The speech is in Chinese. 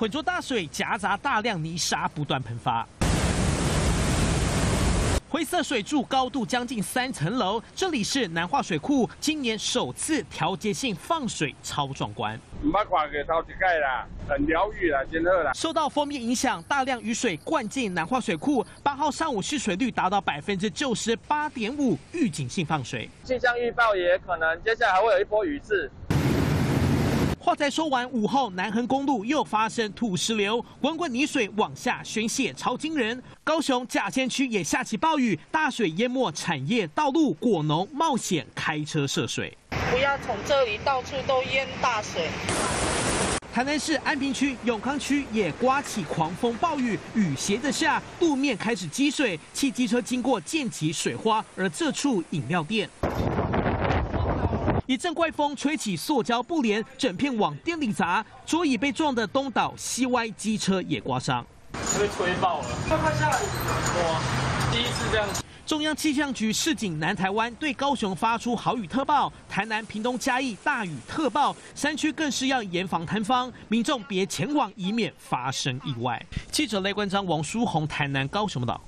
浑浊大水夹杂大量泥沙不断喷发。灰色水柱高度将近三层楼，这里是南化水库今年首次调节性放水，超壮观。唔捌看过头一盖啦，很疗愈啦，真好啦。受到封面影响，大量雨水灌进南化水库，八号上午蓄水率达到百分之九十八点五，预警性放水。气象预报也可能接下来还会有一波雨势。话才说完，午后南横公路又发生土石流，滚滚泥水往下宣泄，超惊人。高雄甲仙区也下起暴雨，大水淹没产业道路，果农冒险开车涉水。不要从这里到处都淹大水。台南市安平区、永康区也刮起狂风暴雨，雨斜着下，路面开始积水，汽机车经过溅起水花，而这处饮料店。一阵怪风吹起塑胶布帘，整片往店里砸，桌椅被撞得东倒西歪，机车也刮伤。被吹爆了！快快下来！哇，第一次这样。中央气象局市警南台湾对高雄发出豪雨特报，台南、屏东、嘉义大雨特报，山区更是要严防坍方，民众别前往，以免发生意外。记者雷关章、王书红，台南高雄报道。